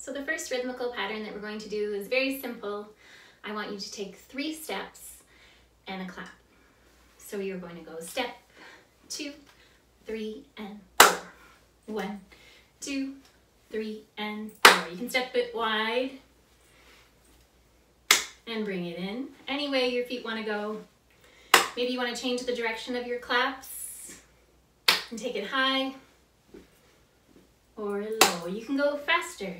So the first rhythmical pattern that we're going to do is very simple. I want you to take three steps and a clap. So you're going to go step, two, three, and four. One, two, three, and four. You can step it wide and bring it in. Any way your feet want to go. Maybe you want to change the direction of your claps and take it high or low. You can go faster.